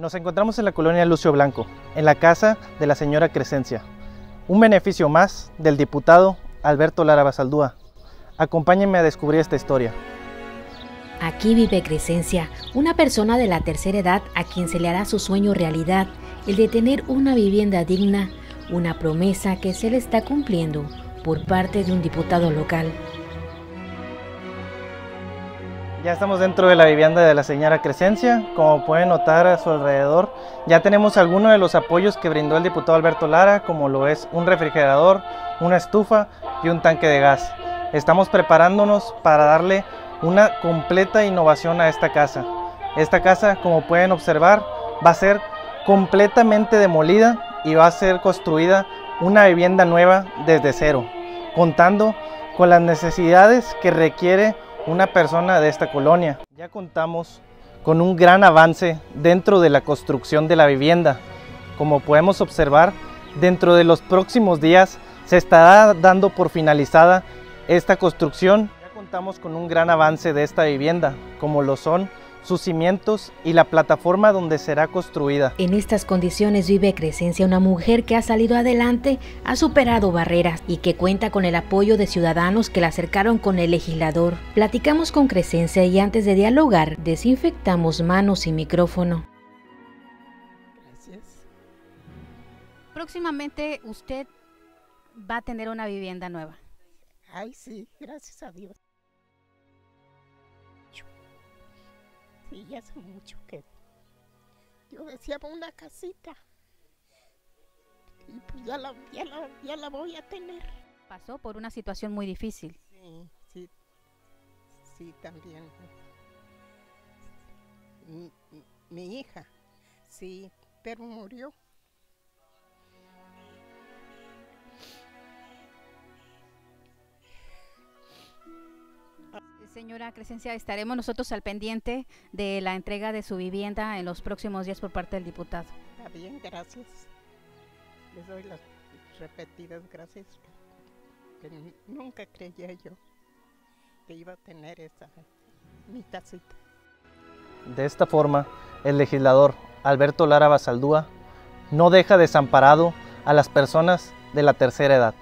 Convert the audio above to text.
Nos encontramos en la colonia Lucio Blanco, en la casa de la señora Crescencia. Un beneficio más del diputado Alberto Lara Basaldúa. Acompáñenme a descubrir esta historia. Aquí vive Crescencia, una persona de la tercera edad a quien se le hará su sueño realidad, el de tener una vivienda digna, una promesa que se le está cumpliendo por parte de un diputado local. Ya estamos dentro de la vivienda de la señora Crescencia. Como pueden notar a su alrededor, ya tenemos algunos de los apoyos que brindó el diputado Alberto Lara, como lo es un refrigerador, una estufa y un tanque de gas. Estamos preparándonos para darle una completa innovación a esta casa. Esta casa, como pueden observar, va a ser completamente demolida y va a ser construida una vivienda nueva desde cero, contando con las necesidades que requiere una persona de esta colonia. Ya contamos con un gran avance dentro de la construcción de la vivienda. Como podemos observar, dentro de los próximos días se estará dando por finalizada esta construcción. Ya contamos con un gran avance de esta vivienda, como lo son sus cimientos y la plataforma donde será construida. En estas condiciones vive Crescencia, una mujer que ha salido adelante, ha superado barreras y que cuenta con el apoyo de ciudadanos que la acercaron con el legislador. Platicamos con Crescencia y antes de dialogar, desinfectamos manos y micrófono. Gracias. Próximamente usted va a tener una vivienda nueva. Ay, sí, gracias a Dios. Sí, ya hace mucho que yo deseaba una casita. Y pues ya la, ya la, ya la voy a tener. Pasó por una situación muy difícil. Sí, sí, sí, también. Mi, mi hija, sí, pero murió. Señora Crescencia, estaremos nosotros al pendiente de la entrega de su vivienda en los próximos días por parte del diputado. Está bien, gracias. Les doy las repetidas gracias. Que nunca creía yo que iba a tener esa mi casita. De esta forma, el legislador Alberto Lara Basaldúa no deja desamparado a las personas de la tercera edad.